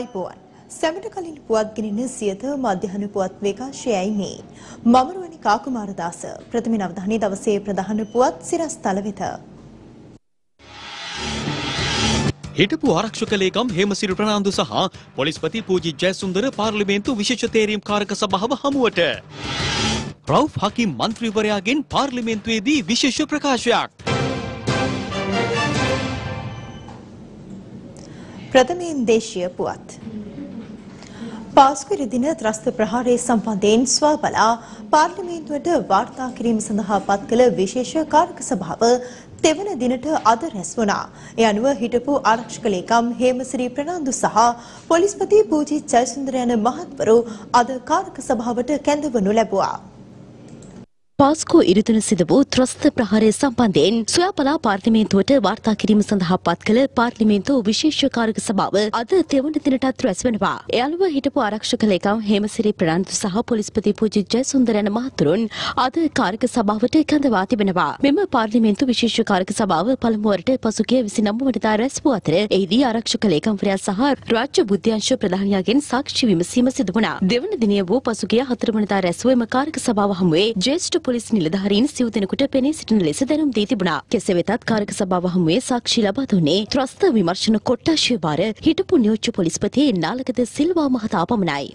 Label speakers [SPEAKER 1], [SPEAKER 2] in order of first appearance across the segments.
[SPEAKER 1] ආයිබෝවන් සැමට කලින් පුවත් ගෙනෙන සියත මධ්‍යහන පුවත් විකාශයයි මේ. මමරුවනි කාකුමාරදාස ප්‍රථම අවධානය දවසේ ප්‍රධාන පුවත් සිරස්තල වෙත.
[SPEAKER 2] හිටපු ආරක්ෂක ලේකම් හේමසිරි ප්‍රනාන්දු සහ පොලිස්පති පූජි ජයසුන්දර පාර්ලිමේන්තු විශේෂ තේරීම් කාරක සභාව හමුවට. රවුෆ් හකිම් මන්ත්‍රීවරයාගෙන් පාර්ලිමේන්තුවේදී විශේෂ ප්‍රකාශයක්.
[SPEAKER 1] ප්‍රථමයෙන් දේශීය පුවත් පාස්කුර දින ත්‍රස්ත ප්‍රහාරය සම්බන්ධයෙන් ස්වබලා පාර්ලිමේන්තුවට වාර්තා කිරීම සඳහා පත් කළ විශේෂ කාරක සභාව තෙවන දිනට අද රැස් වුණා. ඒ අනුව හිටපු ආරක්ෂක ලේකම් හේමසිරි ප්‍රනාන්දු සහ පොලිස්පති පූජි ජයසුන්දර යන මහත්වරු අද කාරක සභාවට කැඳවනු ලැබුවා.
[SPEAKER 3] පාස්කෝ ඉරිතුන සිද වූ ත්‍රස්ත ප්‍රහාරය සම්බන්ධයෙන් සොයාපලා පාර්ලිමේන්තුවට වාර්තා කිරීම සඳහා පත් කළ පාර්ලිමේන්තු විශේෂකාරක සභාව අද තෙවන දිනටත් රැස්වෙනවා. ඒ අනුව හිටපු ආරක්ෂක ලේකම් හේමසිරි ප්‍රනාන්දු සහ පොලිස්පති පූජි ජයසුන්දර යන මහතුරුන් අද කාරක සභාවට කැඳවා තිබෙනවා. මෙම පාර්ලිමේන්තු විශේෂකාරක සභාව පළමුවරට පසුගිය 29 වනදා රැස් වූ අතර එහිදී ආරක්ෂක ලේකම්වරයා සහ රාජ්‍ය බුද්ධ්‍යංශ ප්‍රධානියාගෙන් සාක්ෂි විමසීම සිදු වුණා. දෙවන දිනය වූ පසුගිය 4 වනදා රැස් වූ එම කාරක සභාව හමුවේ ජ්‍යෙෂ්ඨ පොලිස් නිලධාරීන් සිව් දෙනෙකුට පෙනී සිටින ලෙස දැනුම් දී තිබුණා. කෙසේ වෙතත් කාරක සභාව හමුවේ සාක්ෂි ලබා දුන්නේ ත්‍රස්ත විමර්ශන කොට්ටාශය වාර හිටපු නියෝජ්‍ය පොලිස්පති නාලකද සිල්වා මහතා පමණයි.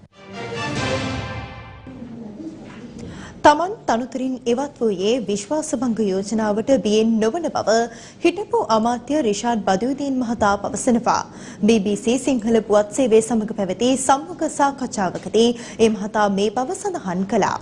[SPEAKER 1] තමන් තනුතරින් ඉවත් වූයේ විශ්වාසභංග යෝජනාවට බියෙන් නොවන බව හිටපු අමාත්‍ය රිෂාඩ් බදුදීන් මහතා පවසනවා. BBC සිංහල පුවත් සේවය සමග පැවති සම්මුඛ සාකච්ඡාවකදී ඒ මහතා මේ බව සඳහන් කළා.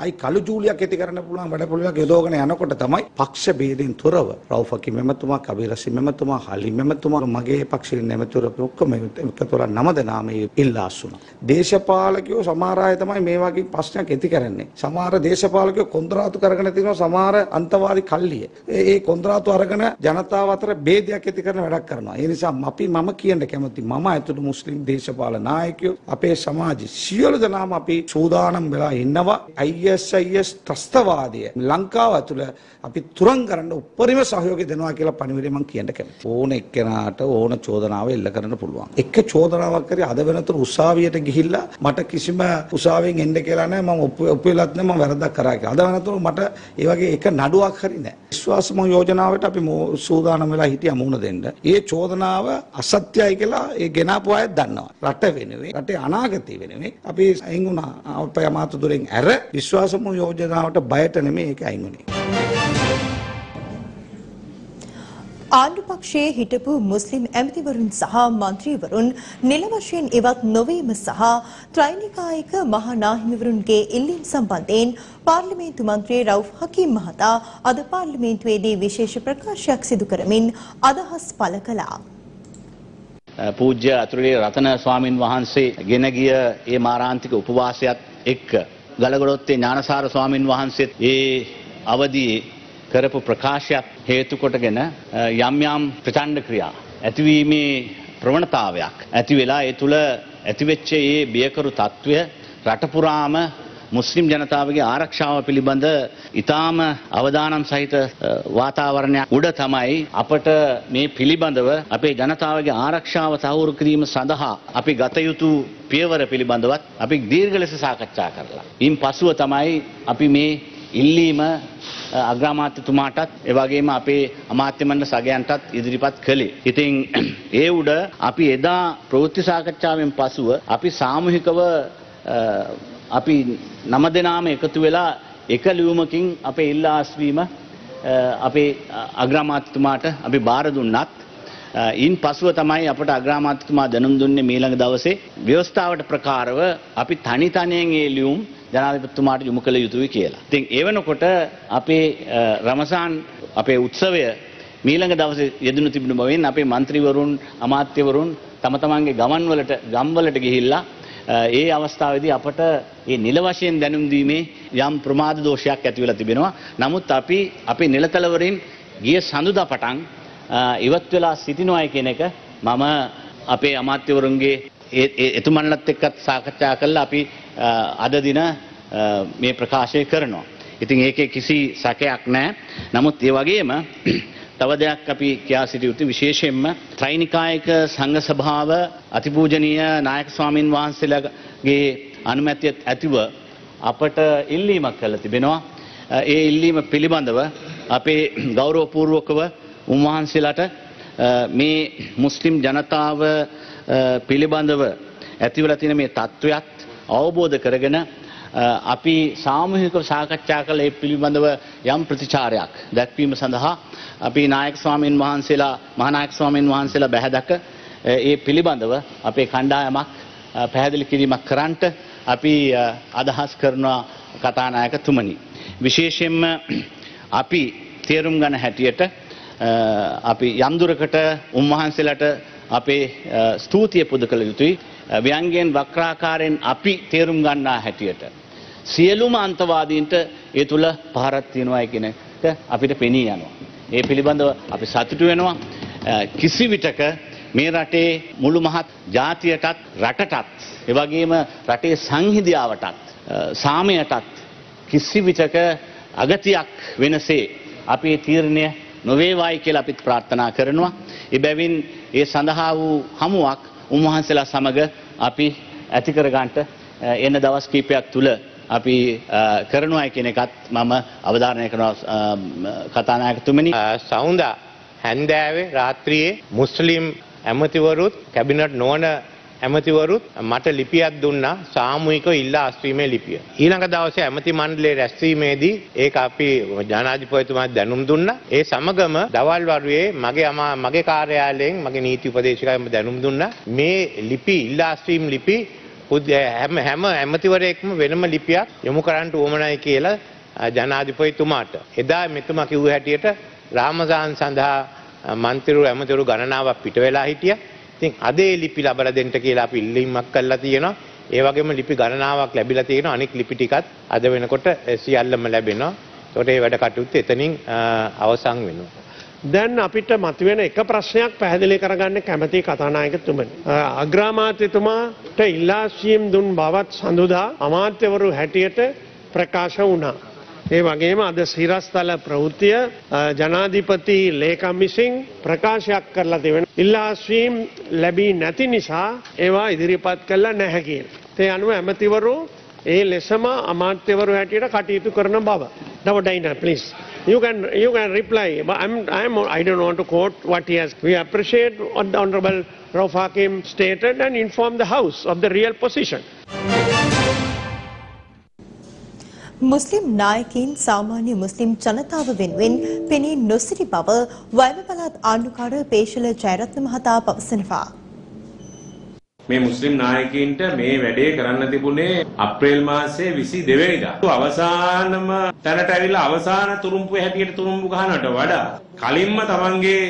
[SPEAKER 4] අයි කළු ජූලියක් ඇති කරන්න පුළුවන් වැඩ පොළොවක් යොදවගෙන යනකොට තමයි පක්ෂ ભેදෙන් තොරව රවුෆකි මෙමතුමා කබීරසි මෙමතුමා හලි මෙමතුමා මගේ පක්ෂයෙන් නැමතුර ඔක්කොම එකතොර නමද නාමයේ ඉල්ලාස් වුණා. දේශපාලකයෝ සමහර අය තමයි මේ වගේ ප්‍රශ්නයක් ඇති කරන්නේ. සමහර දේශපාලකයෝ කොන්ත්‍රාතු කරගෙන තියෙනවා සමහර අන්තවාදී කල්ලිය. ඒ කොන්ත්‍රාතු අරගෙන ජනතාව අතර ભેදයක් ඇති කරන වැඩක් කරනවා. ඒ නිසා අපි මම කියන්න කැමති මම ඇතුළු මුස්ලිම් දේශපාලන නායකයෝ අපේ සමාජ සියලු දෙනාම අපි සූදානම් වෙලා ඉන්නවා. අයිය ISIS ත්‍රස්තවාදය ලංකාව ඇතුළ අපි තුරන් කරන්න උපරිම සහයෝගය දෙනවා කියලා පණිවිඩය මම කියන්න කැමතියි. ඕන එක්කෙනාට ඕන චෝදනාව එල්ල කරන්න පුළුවන්. එක චෝදනාවක් කරේ අද වෙනතුරු උසාවියට ගිහිල්ලා මට කිසිම උසාවියෙන් එන්න කියලා නැහැ මම ඔප්පුවෙලත් නැහැ මම වැරද්දක් කරා කියලා. අද වෙනතුරු මට ඒ වගේ එක නඩුවක් හරි නැහැ. විශ්වාසම යෝජනාවට අපි සූදානම් වෙලා හිටියා මුහුණ දෙන්න. ඒ චෝදනාව අසත්‍යයි කියලා ඒ ගෙනාපු අය දන්නවා. රට වෙනුවෙන් රටේ අනාගතය වෙනුවෙන් අපි අයින් වුණා අපේ අමාත්‍යදුරෙන් ඇර විශ්වාස විශ්වාසම යෝජනාවට බයට නෙමේ ඒක අයින් වුණේ.
[SPEAKER 1] ආණ්ඩු පක්ෂයේ හිටපු මුස්ලිම් ඇමතිවරුන් සහ මන්ත්‍රීවරුන් නිල වශයෙන් ඉවත් නොවීම සහ ත්‍රිනිකායික මහා නාහිමිවරුන්ගේ ඉල්ලීම් සම්බන්ධයෙන් පාර්ලිමේන්තු මන්ත්‍රී රවුෆ් හකීම් මහතා අද පාර්ලිමේන්තුවේදී විශේෂ ප්‍රකාශයක් සිදු කරමින් අදහස් පළ කළා.
[SPEAKER 5] පූජ්‍ය අතුරුලේ රතන ස්වාමින් වහන්සේ ගෙන ගිය ඒ මාරාන්තික උපවාසයත් එක්ක ගලගොඩොත්තේ ඥානසාර ස්වාමින් වහන්සේත් ඒ අවදියේ කරපු ප්‍රකාශයක් හේතු කොටගෙන යම් යම් ප්‍රචණ්ඩ ක්‍රියා ඇතිවීමේ ප්‍රවණතාවයක් ඇති වෙලා ඒ තුල ඇතිවෙච්ච ඒ බියකරු తත්වය රටපුරාම මුස්ලිම් ජනතාවගේ ආරක්ෂාව පිළිබඳ ඉතාම අවදානම් සහිත වාතාවරණයක් උඩ තමයි අපට මේ පිළිබඳව අපේ ජනතාවගේ ආරක්ෂාව තහවුරු කිරීම සඳහා අපි ගත යුතු පියවර පිළිබඳවත් අපි දීර්ඝ ලෙස සාකච්ඡා කරලා. ඉන් පසුව තමයි අපි මේ ඉල්ලීම අග්‍රාමාත්‍යතුමාටත් එවගේම අපේ අමාත්‍ය මණ්ඩල සගයන්ටත් ඉදිරිපත් කළේ. ඉතින් ඒ උඩ අපි එදා ප්‍රවෘත්ති සාකච්ඡාවෙන් පසුව අපි සාමූහිකව අපි නම දෙනාම එකතු වෙලා එක ලියුමකින් අපේ ඉල්ලාස්වීම අපේ අග්‍රාමාත්‍යතුමාට අපි බාර දුන්නත් ඉන් පසුව තමයි අපට අග්‍රාමාත්‍යතුමා දැනුම් දුන්නේ මීළඟ දවසේ ව්‍යවස්ථාවට ප්‍රකාරව අපි තනි තනියෙන් ඒ ලියුම් ජනාධිපතිතුමාට යොමු කළ යුතුයි කියලා. ඉතින් ඒ වෙනකොට අපේ රමසාන් අපේ උත්සවය මීළඟ දවසේ යෙදුණු තිබුණු බවෙන් අපේ മന്ത്രിවරුන් අමාත්‍යවරුන් තම තමන්ගේ ගමන්වලට ගම්වලට ගිහිල්ලා ඒ අවස්ථාවේදී අපට ඒ නිල වශයෙන් දැනුම් දීමේ යම් ප්‍රමාද දෝෂයක් ඇති වෙලා තිබෙනවා. නමුත් අපි අපේ නිලතලවරින් ගිය සඳුදා පටන් ඉවත් වෙලා සිටිනවායි කියන එක මම අපේ අමාත්‍යවරුන්ගේ එතුමන්ලත් එක්කත් සාකච්ඡා කරලා අපි අද දින මේ ප්‍රකාශය කරනවා. ඉතින් ඒකේ කිසි සැකයක් නැහැ. නමුත් ඒ වගේම තව දෙයක් අපි කියා සිටිය යුතු විශේෂයෙන්ම ත්‍රිනිකායක සංඝ සභාව අතිපූජනීය නායක ස්වාමින් වහන්සේලාගේ අනුමැතියත් ඇතිව අපට ඉල්ලීමක් කළ තිබෙනවා. ඒ ඉල්ලීම පිළිබඳව අපේ ගෞරවපූර්වකව උන්වහන්සේලාට මේ මුස්ලිම් ජනතාව පිළිබඳව ඇතිවල තියෙන මේ තත්ත්වයක් අවබෝධ කරගෙන අපි සාමූහික සාකච්ඡා කළ ඒ පිළිබඳව යම් ප්‍රතිචාරයක් දැක්වීම සඳහා අපි නායක ස්වාමීන් වහන්සේලා මහානායක ස්වාමීන් වහන්සේලා බැහැදක ඒ පිළිබඳව අපේ කණ්ඩායමක් පැහැදිලි කිරීමක් කරන්නට අපි අදහස් කරනවා කතානායකතුමනි. විශේෂයෙන්ම අපි තේරුම් ගන්න හැටියට අපි යම්දුරකට උන්වහන්සේලාට අපේ ස්තුතිය පුද කළ යුතුයි ව්‍යංගෙන් වක්‍රාකාරයෙන් අපි තේරුම් ගන්නා හැටියට. සියලුම අන්තවාදීන්ට ඒ තුළ පහරත් තියෙනවායි කෙන අපිට පෙනී යනවා. ඒ පිළිබඳව අපි සතුටු වෙනවා කිසි විටක මේ රටේ මුළු මහත් ජාතියටත් රටටත් එවගේම රටේ සංහිදියාවටත් සාමයටත් කිසි විටක අගතියක් වෙනසේ අපේ තීරණය නොවේවායි කියලා අපිත් ප්‍රාර්ථනා කරනවා. එබැවින් ඒ සඳහා වූ හමුවක් උන්වහන්සේලා සමග අපි ඇතිකරගන්ට එන්න දවස් කීපයක් තුළ අපි කරනවායි කියන එකත් මම අවධාරණය කරනවා කතානායකතුමනි
[SPEAKER 6] සෞන්දා හැන්දෑවේ රාත්‍රියයේ මුස්ලිම් ඇමතිවරුත් කැබිනට් නොවන ඇමතිවරුත් මට ලිපියක් දුන්නා සාමූහිකව ඉල්ලා අස්වීමේ ලිපිය. ඊළඟ දවසේ ඇමති මණ්ඩලයේ රැස්වීමේදී ඒක අපි ජනාධිපතිතුමාට දැනුම් දුන්නා. ඒ සමගම දවල් වරුවේ මගේ අමා මගේ කාර්යාලයෙන් මගේ නීති උපදේශකයන්ම දැනුම් දුන්නා. මේ ලිපි ඉල්ලා අස්වීම ලිපි හැම හැම ඇමතිවරයෙක්ම වෙනම ලිපියක් යොමු කරන්න උවමනයි කියලා ජනාධිපතිතුමාට. එදා මෙතුමා කිව්ව හැටියට රාමසාන් සඳහා මන්තිරු ඇමතිවරු ගණනාවක් පිට වෙලා හිටියා. ඉතින් අදේ ලිපි ලබලා දෙන්න කියලා අපි ඉල්ලීමක් කළා තියෙනවා. ඒ වගේම ලිපි ගණනාවක් ලැබිලා තියෙනවා. අනෙක් ලිපි ටිකත් අද වෙනකොට සියල්ලම ලැබෙනවා. ඒකට මේ වැඩ කටයුත්ත එතනින් අවසන් වෙනවා.
[SPEAKER 7] දැන් අපිට මතුවෙන එක ප්‍රශ්නයක් පැහැදිලි කරගන්න කැමති කතානායකතුමනි. අග්‍රාමාත්‍යතුමාට ඉල්ලාස්වීම් දුන් බවත් සඳුදා අමාත්‍යවරු හැටියට ප්‍රකාශ වුණා. ඒ වගේම අද සිරස්තල ප්‍රවෘත්තිය ජනාධිපති ලේකම් විසින් ප්‍රකාශයක් කරලා තිබෙන. ඉල්ලාස්වීම් ලැබී නැති නිසා ඒවා ඉදිරිපත් කළා නැහැ කියලා. ඒ අනුව ඇමතිවරු ඒ ලෙසම අමාත්‍යවරු හැටියට කටයුතු කරන බව. Now Dina, please. You can you can reply. But I'm I'm I don't want to quote what he has. We appreciate what the Honorable Rauf Hakim stated and inform the House of the real position.
[SPEAKER 1] මුස්ලිම් නායකින් සාමාන්‍ය මුස්ලිම් ජනතාව වෙනුවෙන් පෙනී නොසිටි බව වයඹ පළාත් ආණ්ඩුකාර පේශල ජයරත්න මහතා පවසනවා.
[SPEAKER 8] මේ මුස්ලිම් නායකයින්ට මේ වැඩේ කරන්න තිබුණේ අප්‍රේල් මාසයේ 22 වෙනිදා. අවසානම තැනට ඇවිල්ලා අවසාන තුරුම්පුවේ හැටියට තුරුම්පු ගහනට වඩා කලින්ම තමන්ගේ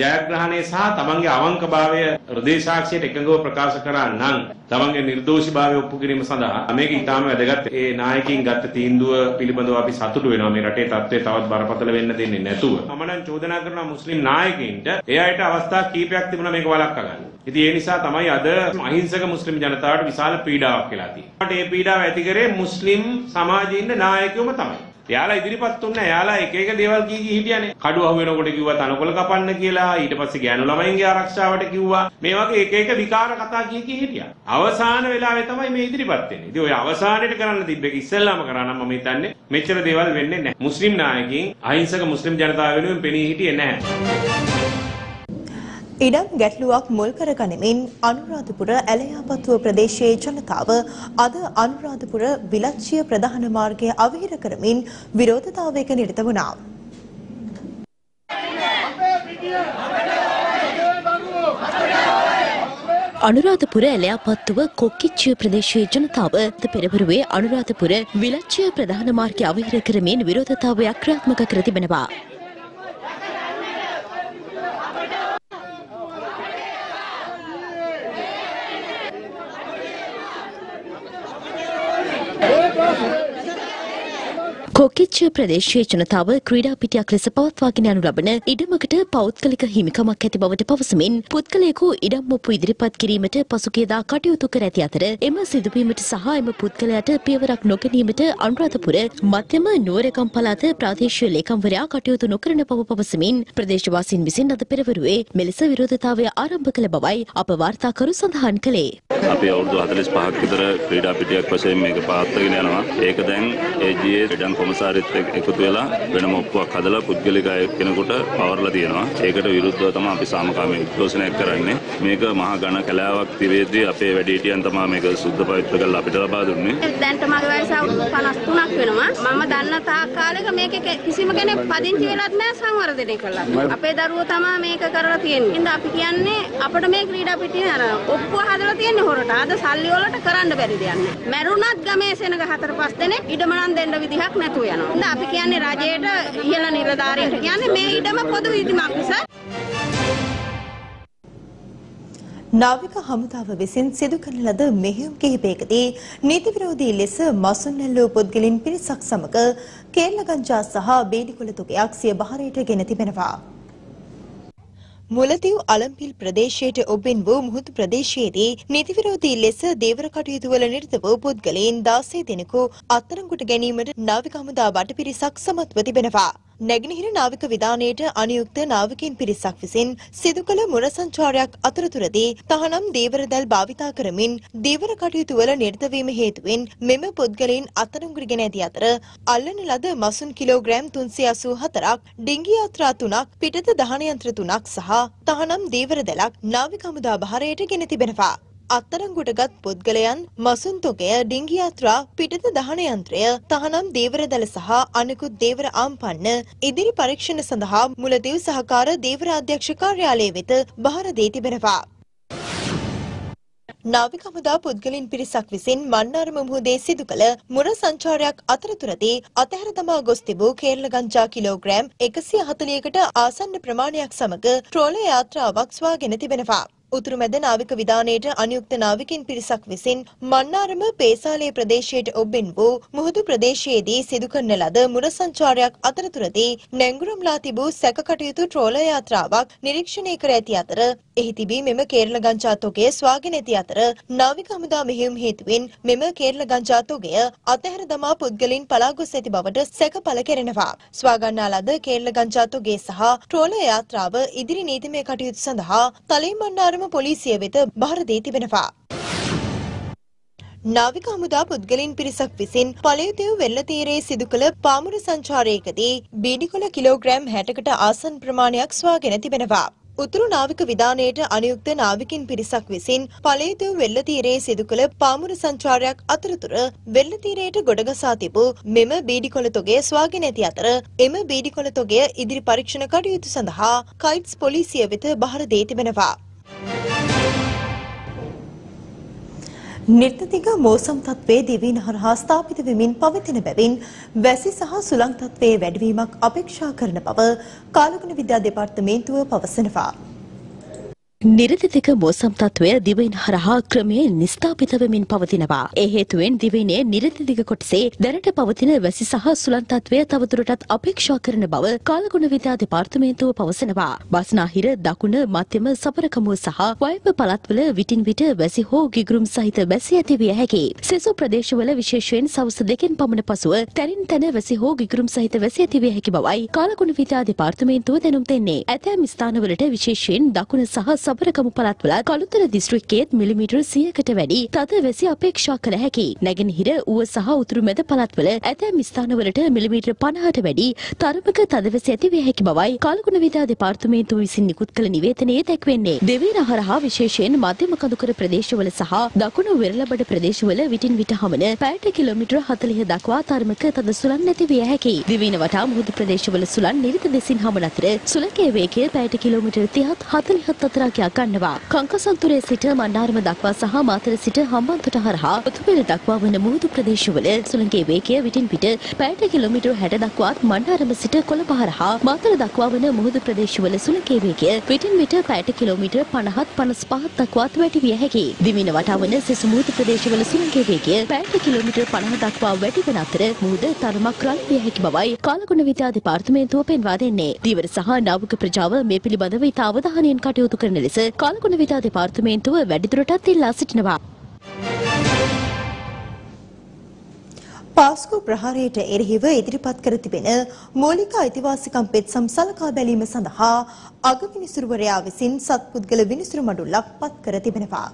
[SPEAKER 8] ජයග්‍රහණය සහ තමන්ගේ අවංකභාවය හෘදේ සාක්ෂියට එකඟව ප්‍රකාශ කරා නම් තමන්ගේ නිර්දෝෂීභාවය ඔප්පු කිරීම සඳහා මේක ඊටාම වැදගත්. ඒ නායකයින් ගත්ත තීන්දුව පිළිබඳව අපි සතුටු වෙනවා මේ රටේ තත්ත්වය තවත් බරපතල වෙන්න දෙන්නේ නැතුව. මම නම් චෝදනා කරනවා මුස්ලිම් නායකයින්ට ඒ අයට අවස්ථා කීපයක් තිබුණා මේක වළක්වා ගන්න. ඉතින් ඒ නිසා තමයි අද අහිංසක මුස්ලිම් ජනතාවට විශාල පීඩාවක් වෙලා තියෙන්නේ. ඒ පීඩාව ඇති කරේ මුස්ලිම් සමාජයේ ඉන්න නායකයෝම තමයි. එයාලා ඉදිරිපත් වුණා. එයාලා එක එක දේවල් කී කී හිටියානේ. කඩු අහු වෙනකොට කිව්වා තනකොළ කපන්න කියලා. ඊට පස්සේ ගෑනු ළමයින්ගේ ආරක්ෂාවට කිව්වා. මේ වගේ එක එක විකාර කතා කී කී හිටියා. අවසාන වෙලාවේ තමයි මේ ඉදිරිපත් වෙන්නේ. ඉතින් ඔය අවසානයේට කරන්න තිබ්බ එක ඉස්සෙල්ලාම කරා නම් මම හිතන්නේ මෙච්චර දේවල් වෙන්නේ නැහැ. මුස්ලිම් නායකයින් අහිංසක මුස්ලිම් ජනතාව වෙනුවෙන් පෙනී හිටියේ නැහැ.
[SPEAKER 1] ඉඩම් ගැටලුවක් මුල් කරගනිමින් අනුරාධපුර ඇලයාපත්තුව ප්‍රදේශයේ ජනතාව අද අනුරාධපුර විලච්චිය ප්‍රධාන මාර්ගය අවහිර කරමින් විරෝධතාවයක නිරත වුණා.
[SPEAKER 3] අනුරාධපුර ඇලයාපත්තුව කොක්කිච්චිය ප්‍රදේශයේ ජනතාව ද පෙරවරුවේ අනුරාධපුර විලච්චිය ප්‍රධාන මාර්ගය අවහිර කරමින් විරෝධතාවයක් ක්‍රියාත්මක කර තිබෙනවා. කොකිච්ච ප්‍රදේශයේ ජනතාව ක්‍රීඩා පිටියක් ලෙස පවත්වාගෙන යනු ලබන ඉඩමකට පෞද්ගලික හිමිකමක් ඇති බවට පවසමින් පුද්ගලයෙකු ඉඩම් ඔප්පු ඉදිරිපත් කිරීමට පසුගියදා කටයුතු කර ඇති අතර එම සිදුවීමට සහ එම පුද්ගලයාට පියවරක් නොගැනීමට අනුරාධපුර මධ්‍යම නුවරගම් පළාත ප්‍රාදේශීය ලේකම්වරයා කටයුතු නොකරන බව පවසමින් ප්‍රදේශවාසීන් විසින් අද පෙරවරුවේ මෙලෙස විරෝධතාවය ආරම්භ කළ බවයි අප වාර්තාකරු සඳහන් කළේ.
[SPEAKER 9] අපි අවුරුදු 45ක් විතර ක්‍රීඩා පිටියක් වශයෙන් මේක පවත්වාගෙන යනවා. ඒක දැන් AGA ඉඩම් කොමසාරිත් එකතු වෙලා වෙනම ඔප්පුවක් හදලා පුද්ගලික අය කෙනෙකුට පවර්ලා තියෙනවා. ඒකට විරුද්ධව තමයි අපි සාමකාමී උද්ඝෝෂණයක් කරන්නේ. මේක මහා ඝන කලාවක් තිබෙද්දී අපේ වැඩිහිටියන් තමයි මේක සුද්ධ පවිත්‍ර කරලා අපිට ලබා දුන්නේ.
[SPEAKER 10] දැන්ට මගේ වයස අවුරුදු 53ක් වෙනවා. මම දන්න තාක් කාලෙක මේකේ කිසිම කෙනෙක් පදිංචි වෙලත් නැහැ සංවර්ධනය කළා. අපේ දරුවෝ තමයි මේක කරලා තියෙන්නේ. ඉතින් අපි කියන්නේ අපිට මේ ක්‍රීඩා පිටියේ අර ඔප්පුව හදලා තියෙන්නේ හොරට. අද සල්ලි වලට කරන්න බැරි දෙයක් නැහැ. මැරුණත් ගමේ සෙනග හතර පහ දෙනෙක් ඉඩමනන් දෙන්න විදිහක් නැතුව යනවා. ඉතින් අපි කියන්නේ රජයට ඉහළ නිලධාරීන්ට කියන්නේ මේ ඉඩම පොදු විධිමක් නිසා
[SPEAKER 1] නාවික හමුදාව විසින් සිදු කරන ලද මෙහෙයුම් කිහිපයකදී නීති විරෝධී ලෙස මසුන් නැල්ලූ පුද්ගලින් පිරිසක් සමග කේල්ලගංජා සහ බේඩිකොළ තුකයක් සිය බහරයට ගෙන තිබෙනවා. මුලතිව් අලම්පිල් ප්‍රදේශයට ඔබෙන් වූ මුහුදු ප්‍රදේශයේදී නීති විරෝධී ලෙස දේවර කටයුතු වල නිරත වූ පුද්ගලයන් 16 දෙනෙකු අත්අඩංගුවට ගැනීමට නාවික හමුදා පිරිසක් සමත්ව තිබෙනවා. නැගෙනහිර නාවික විධානයට අනියුක්ත නාවිකින් පිරිසක් විසින් සිදු කළ මුර සංචාරයක් අතරතුරදී තහනම් දේවරදැල් භාවිතා කරමින් දේවර කටයුතු වල නිරත වීම හේතුවෙන් මෙම පුද්ගලයන් අත්අඩංගුවට ගෙන ඇති අතර අල්ලන ලද මසුන් කිලෝග්‍රෑම් 384ක් ඩිංගි යාත්‍රා තුනක් පිටත දහන යන්ත්‍ර තුනක් සහ තහනම් දේවරදැලක් නාවික හමුදා භාරයට ගෙන තිබෙනවා. අත්තරංගුටගත් පුද්ගලයන් මසුන් තොගය ඩිංගි යාත්‍රා පිටත දහන යන්ත්‍රය තහනම් දේවරදල සහ අනෙකුත් දේවර ආම්පන්න ඉදිරි පරීක්ෂණ සඳහා මුලදිව් සහකාර දේවර අධ්‍යක්ෂ කාර්යාලය වෙත බහර දී තිබෙනවා. නාවික හමුදා පුද්ගලින් පිරිසක් විසින් මන්නාරම මුහුදේ සිදු කළ මුර සංචාරයක් අතරතුරදී අතහැර තමා ගොස් තිබූ කේරළ ගංජා කිලෝග්‍රෑම් 140කට ආසන්න ප්‍රමාණයක් සමග ට්‍රෝල යාත්‍රාවක් ස්වාගෙන තිබෙනවා. උතුරුමැද නාවික විධානයට අනියුක්ත නාවිකින් පිරිසක් විසින් මන්නාරම පේසාලේ ප්‍රදේශයට ඔබෙන් වූ මුහුදු ප්‍රදේශයේදී සිදු කරන ලද මුර සංචාරයක් අතරතුරදී නැංගුරම්ලා තිබූ සැක කටයුතු ට්‍රෝල යාත්‍රාවක් නිරීක්ෂණය කර ඇති අතර එහි තිබී මෙම කේරළ ගංජා තොගය ස්වාගෙන ඇති අතර නාවික හමුදා මෙහෙයුම් හේතුවෙන් මෙම කේරළ ගංජා තොගය අතහැර දමා පුද්ගලින් පලා ගොස් ඇති බවට සැක පළ කෙරෙනවා. ස්වාගන්නා ලද කේරළ ගංජා තොගේ සහ ට්‍රෝල යාත්‍රාව ඉදිරි නීතිමය කටයුතු සඳහා තලේමන්නාරම පොලිසිය වෙත බහර දී තිබෙනවා. නාවික හමුදා පුද්ගලින් පිරිසක් විසින් පළයුතෙව් වෙල්ල තීරයේ සිදු කළ පාමුර සංචාරයකදී බීඩිකොළ කිලෝග්‍රෑම් 60කට ආසන් ප්‍රමාණයක් ස්වාගෙන තිබෙනවා. උතුරු නාවික විධානයට අනියුක්ත නාවිකින් පිරිසක් විසින් පළයුතුව වෙල්ල තීරයේ සිදු කළ පාමුර සංචාරයක් අතරතුර වෙල්ල තීරයට ගොඩගසා තිබූ මෙම බීඩිකොළ තොගය ස්වාගෙන ඇති අතර එම බීඩිකොළ තොගය ඉදිරි පරීක්ෂණ කටයුතු සඳහා කයිට්ස් පොලිසිය වෙත බහර දී තිබෙනවා. නිර්තතික මෝසම් තත්ත්වයේ දිවීන හරහා ස්ථාපිත වෙමින් පවතින බැවින් වැසි සහ සුළං තත්ත්වයේ වැඩිවීමක් අපේක්ෂා කරන බව කාලගුණ විද්‍යා දෙපාර්තමේන්තුව පවසනවා.
[SPEAKER 3] නිරතිතික මෝසම් තත්වය දිවයින් හරහා ක්‍රමයෙන් නිස්ථාපිත වෙමින් පවතිනවා. ඒ හේතුවෙන් දිවයිනේ නිරතිතික කොටසේ දැනට පවතින වැසි සහ සුළං තත්වය තවදුරටත් අපේක්ෂා කරන බව කාලගුණ විද්‍යා දෙපාර්තමේන්තුව පවසනවා. බස්නාහිර දකුණ මධ්‍යම සබරකමුව සහ වයඹ පළත්වල විටින් විට වැසි හෝ ගිගුරුම් සහිත වැසි ඇති විය හැකි. සෙසු ප්‍රදේශවල විශේෂයෙන් සවස් දෙකෙන් පමණ පසුව තැනින් තැන වැසි හෝ ගිගුරුම් සහිත වැසි ඇති විය හැකි බවයි කාලගුණ විද්‍යා දෙපාර්තමේන්තුව දැනුම් දෙන්නේ. ඇතැම් ස්ථානවලට විශේෂයෙන් දකුණ සහ සබරකමු පළත්වල කළුතර දිස්ත්‍රික්කයේත් මිලිමීටර් 100කට වැඩි තද වැසි අපේක්ෂා කළ හැකි. නැගෙනහිර ඌව සහ උතුරු මැද පළත්වල ඇතැම් ස්ථානවලට මිලිමීටර් 50ට වැඩි තරමක තද වැසි ඇති විය හැකි බවයි කාලගුණ විද්‍යා දෙපාර්තමේන්තුව විසින් නිකුත් කළ නිවේදනයේ දැක්වෙන්නේ. දෙවීන හරහා විශේෂයෙන් මධ්‍යම කඳුකර ප්‍රදේශවල සහ දකුණු වෙරළබඩ ප්‍රදේශවල විටින් විට හමන පැයට කිලෝමීටර් 40 දක්වා තරමක තද සුළං නැති විය හැකි. දිවයින වටා මුහුදු ප්‍රදේශවල සුළං නිරිත දෙසින් හමන අතර සුළඟේ වේගය පැයට කිලෝමීටර් 30ත් 40ත් අතර පිටක් ගන්නවා. කංකසන්තුරේ සිට මන්නාරම දක්වා සහ මාතර සිට හම්බන්තොට හරහා උතුපෙළ දක්වා වන මුහුදු ප්‍රදේශවල සුළඟේ වේගය විටින් පිට පැයට කිලෝමීටර් 60 දක්වාත් මන්නාරම සිට කොළඹ හරහා මාතර දක්වා වන මුහුදු ප්‍රදේශවල සුළඟේ වේගය විටින් විට පැයට කිලෝමීටර් 50ත් 55ත් දක්වාත් වැඩි විය හැකියි. දිමින වටා වන සෙසු මුහුදු ප්‍රදේශවල සුළඟේ වේගය පැයට කිලෝමීටර් 50 දක්වා වැඩි වන අතර මුහුද තරමක් රළ විය හැකි බවයි කාලගුණ විද්‍යා දෙපාර්තමේන්තුව පෙන්වා දෙන්නේ. දීවර සහ නාවික ප්‍රජාව මේ පිළිබඳව ඉතා අවධානයෙන් කටයුතු කරන ලෙස කාලගුණ විද්‍යා දෙපාර්තමේන්තුව වැඩිදුරටත් ඉල්ලා සිටිනවා.
[SPEAKER 1] පාස්කු ප්‍රහාරයට එරෙහිව ඉදිරිපත් කර තිබෙන මූලික අයිතිවාසිකම් පෙත්සම් සලකා බැලීම සඳහා අගවිනිසුරුවරයා විසින් සත්පුද්ගල විනිසුරු මඩුල්ලක් පත් කර තිබෙනවා.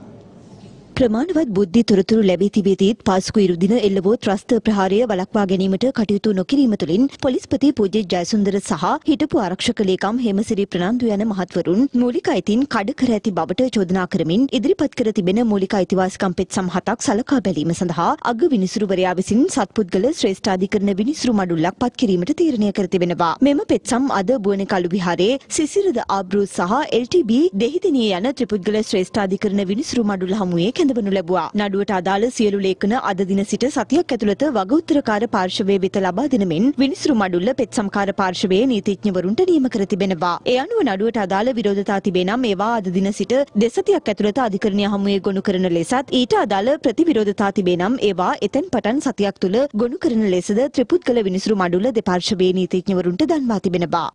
[SPEAKER 11] ප්‍රමාණවත් බුද්ධි තොරතුරු ලැබී තිබේදීත් පාස්කු ඉරුදින එල්ලවෝ ත්‍රස්ත ප්‍රහාරය වළක්වා ගැනීමට කටයුතු නොකිරීම තුළින් පොලිස්පති පූජ්‍ය ජයසුන්දර සහ හිටපු ආරක්ෂක ලේකම් හේමසිරි ප්‍රනාන්දු යන මහත්වරුන් මූලික අයිතීන් කඩ කර ඇති බවට චෝදනා කරමින් ඉදිරිපත් කර තිබෙන මූලික අයිතිවාසිකම් පෙත්සම් හතක් සලකා බැලීම සඳහා අග විනිසුරුවරයා විසින් සත්පුද්ගල ශ්‍රේෂ්ඨාධිකරණ විනිසුරු මඩුල්ලක් පත් කිරීමට තීරණය කර තිබෙනවා. මෙම පෙත්සම් අද බුවනකලු විහාරයේ සිසිරද ආබ්‍රූ සහ LTB දෙහිදිනිය යන ත්‍රිපුද්ගල ශ්‍රේෂ්ඨාධිකරණ විනිසුරු මඩුල්ල හමුවේ කැඳවනු ලැබුවා. නඩුවට අදාළ සියලු ලේඛන අද දින සිට සතියක් ඇතුළත වගඋත්තරකාර පාර්ශවයේ වෙත ලබා දෙන මෙන් විනිසුරු මඩුල්ල පෙත්සම්කාර පාර්ශවයේ නීතිඥවරුන්ට නියම කර තිබෙනවා. ඒ අනුව නඩුවට අදාළ විරෝධතා තිබේ නම් ඒවා අද දින සිට දෙසතියක් ඇතුළත අධිකරණය හමුවේ ගොනු කරන ලෙසත් ඊට අදාළ ප්‍රතිවිරෝධතා තිබේ නම් ඒවා එතැන් පටන් සතියක් තුළ ගොනු කරන ලෙසද ත්‍රිපුද්ගල විනිසුරු මඩුල්ල දෙපාර්ශවයේ නීතිඥවරුන්ට දන්වා තිබෙනවා.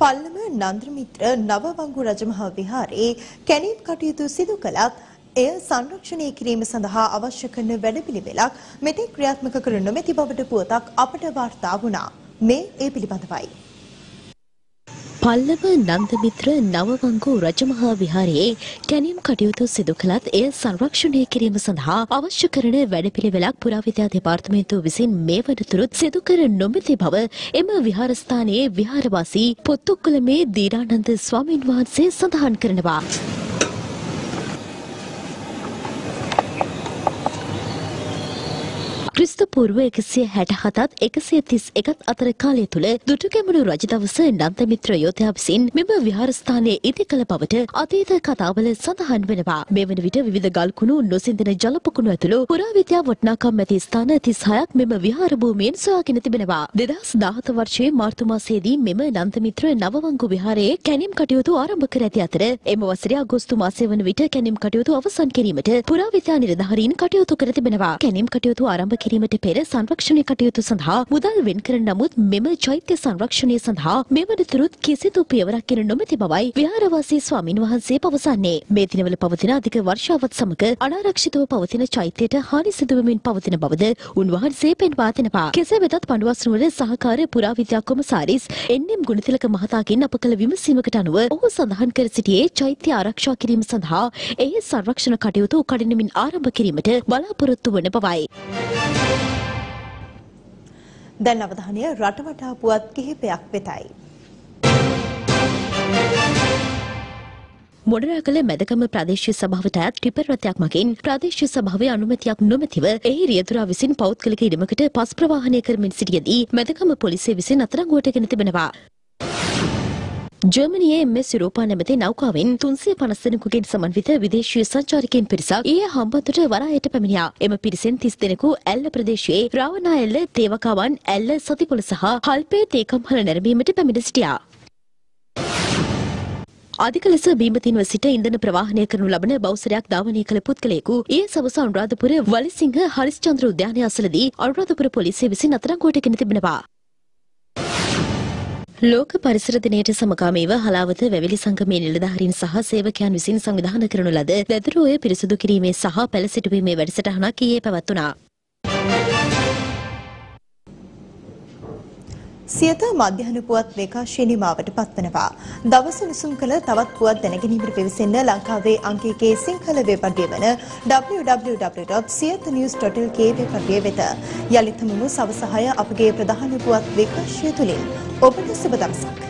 [SPEAKER 1] පල්ලම නන්ද්‍රමිත්‍ර නවවංගු රජමහා විහාරයේ කැණීම් කටයුතු සිදු කළත් එය සංරක්ෂණය කිරීම සඳහා අවශ්‍ය කරන වැඩපිළිවෙලක් මෙතෙක් ක්‍රියාත්මක කර නොමැති බවට පුවතක් අපට වාර්තා වුණා. මේ ඒ පිළිබඳවයි.
[SPEAKER 3] පල්ලව නන්දමිත්‍ර නවවංගු රජමහා විහාරයේ කැනීම් කටයුතු සිදු කළත් එය සංරක්ෂණය කිරීම සඳහා අවශ්‍ය කරන වැඩපිළිවෙලක් පුරාවිද්‍යා දෙපාර්තමේන්තුව විසින් මේ වනතුරුත් සිදු කර නොමැති බව එම විහාරස්ථානයේ විහාරවාසී පොත්තුක්කලමේ දීරානන්ද ස්වාමින් වහන්සේ සඳහන් කරනවා. ක්‍රිස්තු පූර්ව එකසිය හැට හතත් එකසිය තිස් එකත් අතර කාලය තුළ දුටුගැමුණු රජදවස නන්දමිත්‍ර යෝධයා විසින් මෙම විහාරස්ථානය ඉදි කළ බවට අතීත කතාවල සඳහන් වෙනවා. මේ වන විට විවිධ ගල්කුණු නොසින්දන ජලපකුණු ඇතුළු පුරාවිද්‍යා වටනාකම් ඇති ස්ථාන තිස් හයක් මෙම විහාර භූමියෙන් සොයාගෙන තිබෙනවා. දෙදස් දාහත වර්ෂයේ මාර්තු මාසයේදී මෙම නන්දමිත්‍ර නවවංගු විහාරයේ කැනීම් කටයුතු ආරම්භ කර ඇති අතර එම වසරේ අගෝස්තු මාසය වන විට කැනීම් කටයුතු අවසන් කිරීමට පුරාවිද්‍යා නිලධාරීන් කටයුතු කර තිබෙනවා. කැනීම් කටයුතු ආරම්භ කිරීමට පෙර සංරක්ෂණය කටයුතු සඳහා මුදල් වෙන් කර නමුත් මෙම චෛත්‍ය සංරක්ෂණය සඳහා මෙවනතුරුත් කිසිදු පියවරක් ගෙන නොමැති බවයි විහාරවාසී ස්වාමින් වහන්සේ පවසන්නේ. මේ දිනවල පවතින අධික වර්ෂාවත් සමග අනාරක්ෂිතව පවතින චෛත්‍යයට හානි සිදුවමින් පවතින බවද උන්වහන්සේ පෙන්වා දෙනවා. කෙසේ වෙතත් පඬුවස්නුවර සහකාර පුරාවිද්‍යා කොමසාරිස් එන්.එම්. ගුණතිලක මහතාගෙන් අප කළ විමසීමකට අනුව ඔහු සඳහන් කර සිටියේ චෛත්‍ය ආරක්ෂා කිරීම සඳහා එහි සංරක්ෂණ කටයුතු කඩිනමින් ආරම්භ කිරීමට බලාපොරොත්තු වන බවයි.
[SPEAKER 1] දැන් අවධානය රටවටා පුවත් කිහිපයක් වෙතයි.
[SPEAKER 3] මොඩරාගල මැදගම ප්‍රදේශීය සභාවට අයත් ටිපර් රථයක් මගින් ප්‍රදේශීය සභාවේ අනුමැතියක් නොමැතිව එහි රියදුරා විසින් පෞද්ගලික ඉඩමකට පස් ප්‍රවාහනය කරමින් සිටියදී මැදගම පොලිසිය විසින් අත්අඩංගුවට ගෙන තිබෙනවා. ජර්මනියේ එම්.එස්. යුරෝපා නැමැති නෞකාවෙන් 350 දෙනෙකුගෙන් සමන්විත විදේශීය සංචාරකයන් පිරිසක් ඊයේ හම්බන්තොට වරායට පැමිණියා. එම පිරිසෙන් 30 දෙනෙකු ඇල්ල ප්‍රදේශයේ රාවණා ඇල්ල, තේවකාවන් ඇල්ල, සතිපොළ සහ හල්පේ තේකම්හල නැරඹීමට පැමිණ සිටියා. අධික ලෙස බීමතින්ව සිට ඉන්ධන ප්‍රවාහනය කරනු ලබන බෞසරයක් ධාවනය කළ පුද්ගලයෙකු ඊයේ සවස අනුරාධපුර වලිසිංහ හරිස්චන්ද්‍ර උද්‍යානය අසලදී අනුරාධපුර පොලිසිය විසින් අත්අඩංගුවට ගෙන තිබෙනවා. ලෝක පරිසර දිනයට සමගාමීව හලාවත වැවිලි සංගමේ නිලධාරීන් සහ සේවකයන් විසින් සංවිධානය කරනු ලද දැදුරුඔය පිරිසුදු කිරීමේ සහ පැළ සිටුවීමේ වැඩසටහනක් ඊයේ පැවැත්වුණා.
[SPEAKER 1] සියත මධ්‍යහන පුවත් විකාශය නිමාවට පත්වනවා. දවස උණුසුම් කළ තවත් පුවත් දැනගැනීමට පිවිසෙන්න ලංකාවේ අංකිකේ සිංහල වෙබ් අඩවිය වන www.siyathanews.lk වෙබ් අඩවිය වෙත යළිත් හමුණු සවස 6 අපගේ ප්‍රධාන පුවත් විකාශය තුලින් ඔබට සුබ දවසක්.